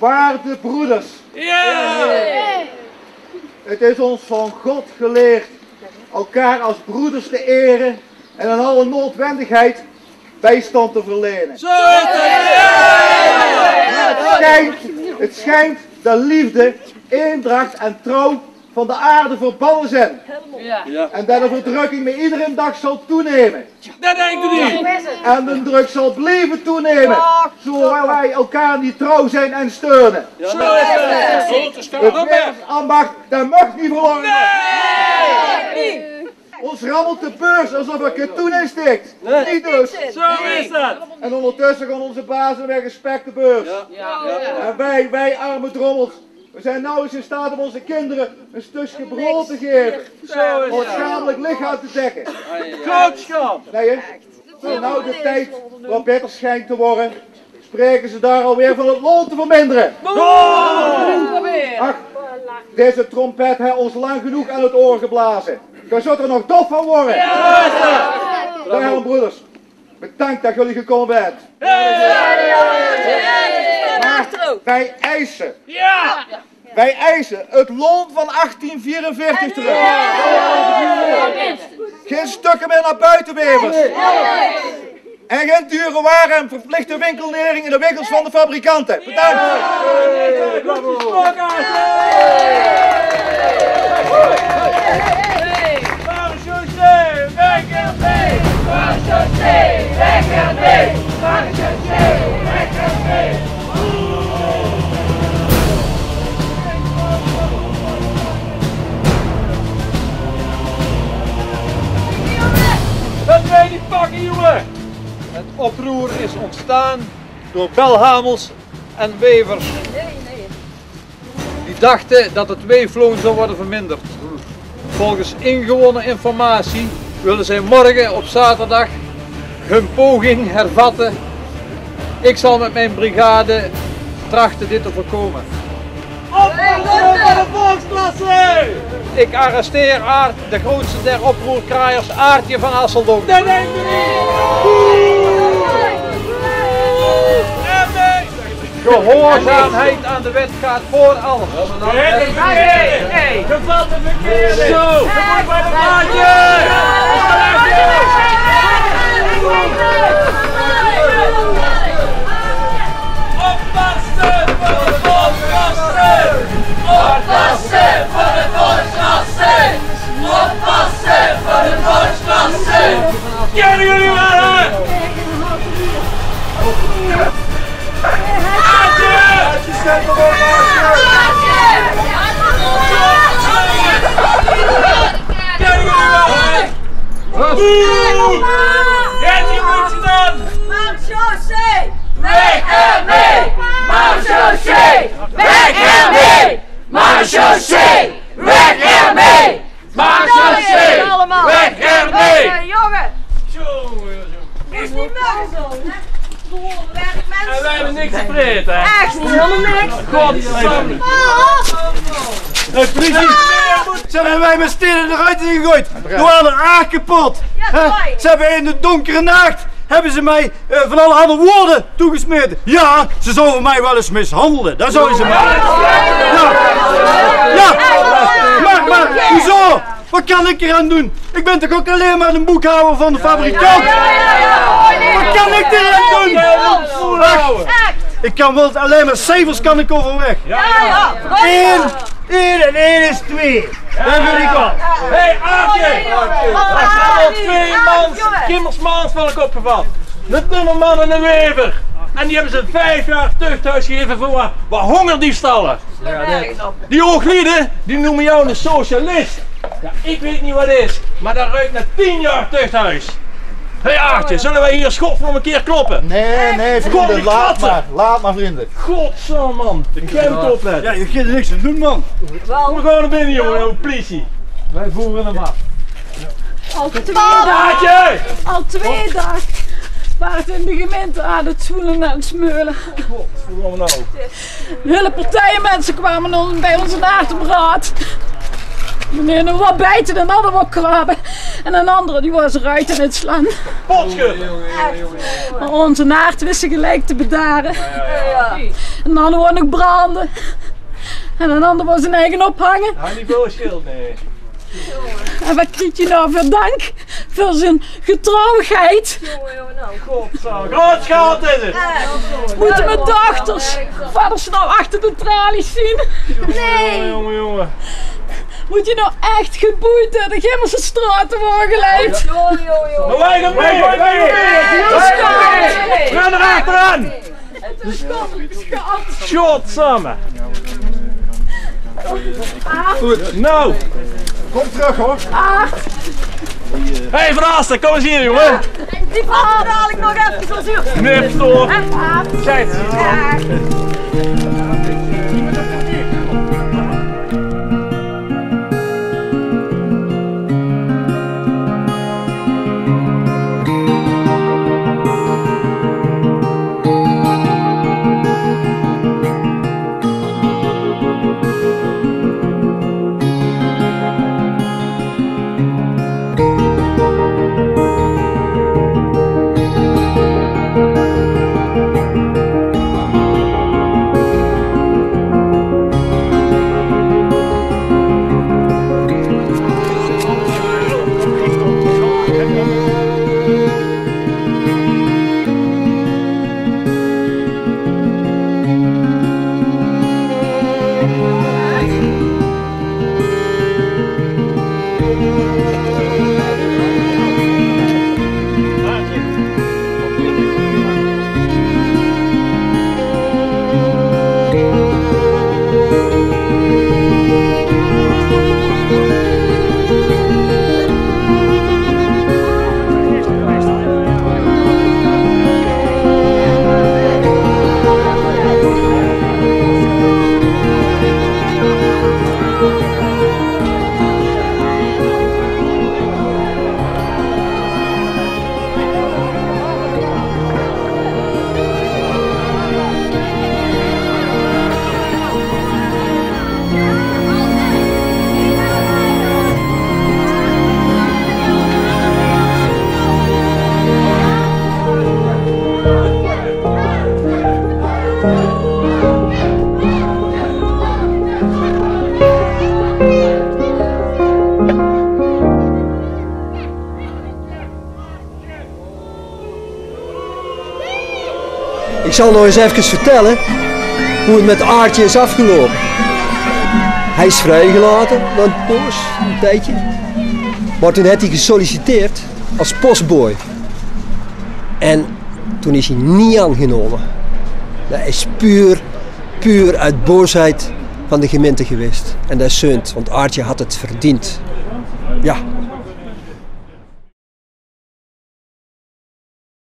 Waarde broeders. Het is ons van God geleerd elkaar als broeders te eren en in alle noodwendigheid bijstand te verlenen. Zo Het schijnt, het schijnt dat liefde, eendracht en trouw van de aarde verbannen zijn. En dat de verdrukking met iedere dag zal toenemen. Dat denk ik niet. En de druk zal blijven toenemen. Zolang wij elkaar niet trouw zijn en steunen. Zo is het. Het ambacht, dat mag niet verloren worden. Ons rammelt de beurs alsof er katoen in steekt. Niet dus. Zo is dat. En ondertussen gaan onze bazen weer respect de beurs. En wij, wij arme drommels, we zijn nauwelijks in staat om onze kinderen een stukje brood te geven. Zo is Om het schamelijk lichaam te dekken. Goedschap. Nee, hè? Nou de tijd wat beter schijnt te worden, spreken ze daar alweer van het loon te verminderen. Ach, deze trompet heeft ons lang genoeg aan het oor geblazen. Daar zult er nog dof van worden. Daarom broeders, bedankt dat jullie gekomen bent. Maar wij eisen, Ja. wij eisen het loon van 1844 terug. Geen stukken meer naar buitenwevers. En geen dure waren en verplichte winkelnering in de winkels van de fabrikanten. Bedankt. Door belhamels en wevers. Die dachten dat het weefloon zou worden verminderd. Volgens ingewonnen informatie willen zij morgen op zaterdag hun poging hervatten. Ik zal met mijn brigade trachten dit te voorkomen. Ik arresteer Aart, de grootste der oproerkraaiers, Aartje van Asseldonk. Dat denk ik Gehoorzaamheid aan de wet gaat voor alles. niet. Gevat de verkeerde. Zo. Je moet bij de plaatje. Oppassen voor de volksrassen. Oppassen voor de volksrassen. Oppassen voor de volksrassen. Kennen jullie niks gepreet, hè? Echt, helemaal niks. Godsamme! Hey, politie! Ze hebben wij met stenen eruit gegooid. Waren de aard kapot. Ze hebben in de donkere nacht hebben ze mij eh, van allerhande woorden toegesmeten. Ja, ze zouden mij wel eens mishandelen. Dat zouden ze mij. Ja. Ja. Maar, maar, hoezo? Wat kan ik eraan doen? Ik ben toch ook alleen maar een boekhouder van de fabrikant? Wat kan ik eraan doen? Ach, ik kan wel alleen maar cijfers kan ik overweg. Eén, één en één is twee. Dat wil ik al. Hé, hey, Aartje! Er zijn al twee mans, kimmersmans van ik opgevat. De dunne man en een wever. En die hebben ze vijf jaar tuchthuis gegeven voor wat, wat hongerdiefstallen. Die ooglieden, die noemen jou een socialist. Ja, ik weet niet wat het is, maar dat ruikt naar tien jaar tuchthuis. Hé hey Aartje, zullen wij hier schot voor een keer kloppen? Nee, nee, Kom, vrienden, laat maar. Laat maar, vrienden. Godsamme man, ik heb het opletten. Ja, je kunt er niks aan doen, man. We gaan naar binnen jongen, de politie. Wij voeren hem af. Al twee Aartje! dagen, al twee dagen waren ze in de gemeente aan het zoenen en het smeulen. We nou? Hele partijen mensen kwamen ons- bij ons naar te praat. De ene wat bijten, de ander wat krabben. En een andere die was eruit in het slaan. Potschudden. Maar onze naart wist ze gelijk te bedaren. En de ander was nog branden. En een ander was zijn eigen ophangen. Hij niet veel schild, nee. En wat krijg je nou voor dank? Voor zijn getrouwigheid. Groot geld is het. Moeten mijn dochters, vaders nou achter de tralies zien? Jongen, jongen, jongen. Moet je nou echt geboeid door de Gimmerse straten worden geleid? Maar wij gaan mee. Wij gaan mee. We gaan er achteraan. Short samen. Nou. Kom terug hoor. Hé, hey, Van Aasten, kom eens hier, jongen. Die vrouw haal ik nog even van zuur. Nee, door. Kijk. Ik zal nog eens even vertellen hoe het met Aartje is afgelopen. Hij is vrijgelaten na een een tijdje. Maar toen heeft hij gesolliciteerd als postboy. En toen is hij niet aangenomen. Dat is puur, puur uit boosheid van de gemeente geweest. En dat is zeunt, want Aartje had het verdiend. Ja,